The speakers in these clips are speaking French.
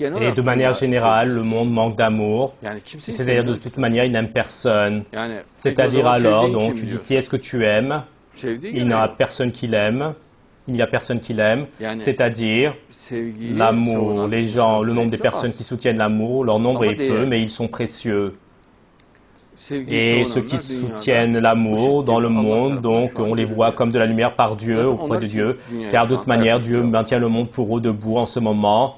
Et de manière générale, le monde manque d'amour. C'est-à-dire de toute manière, il n'aime personne. C'est-à-dire alors, donc, tu dis qui est-ce que tu aimes? Il n'y a personne qui l'aime. Il n'y a personne qui l'aime. C'est-à-dire l'amour, les gens, le nombre des personnes qui soutiennent l'amour, leur nombre est peu, mais ils sont précieux. Et ceux qui soutiennent l'amour dans le monde, donc on les voit comme de la lumière par Dieu, auprès de Dieu, car de toute manière, Dieu maintient le monde pour eux debout en ce moment.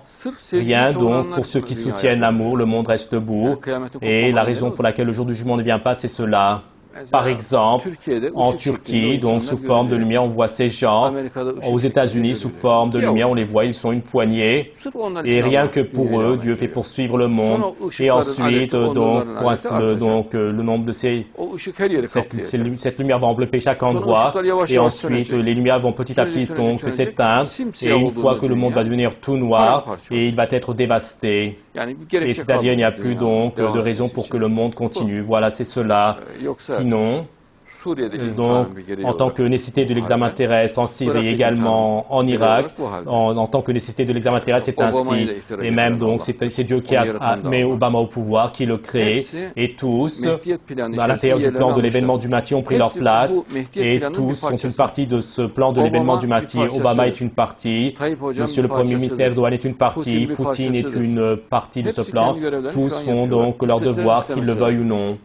Rien donc pour ceux qui soutiennent l'amour, le monde reste debout. Et la raison pour laquelle le jour du jugement ne vient pas, c'est cela. Par exemple, en Turquie, donc sous forme de lumière, on voit ces gens. Aux États-Unis, sous forme de lumière, on les voit, ils sont une poignée. Et rien que pour eux, Dieu fait poursuivre le monde. Et ensuite, donc, le, donc, le nombre de ces... Cette, lumière va envelopper chaque endroit. Et ensuite, les lumières vont petit à petit donc s'éteindre. Et une fois que le monde va devenir tout noir, et il va être dévasté. Et c'est-à-dire, il n'y a plus donc de raison pour que le monde continue. Voilà, c'est cela. Sinon, donc, en tant que nécessité de l'examen terrestre, en Syrie également, en Irak, en, tant que nécessité de l'examen terrestre, c'est ainsi. Et même donc, c'est Dieu qui a, mis Obama au pouvoir, qui le crée, et tous, à l'intérieur du plan de l'événement du Mahdi, ont pris leur place, et tous sont une partie de ce plan de l'événement du Mahdi. Obama est une partie, Monsieur le Premier ministre Erdogan est une partie, Poutine est une partie de ce plan. Tous font donc leur devoir, qu'ils le veuillent ou non.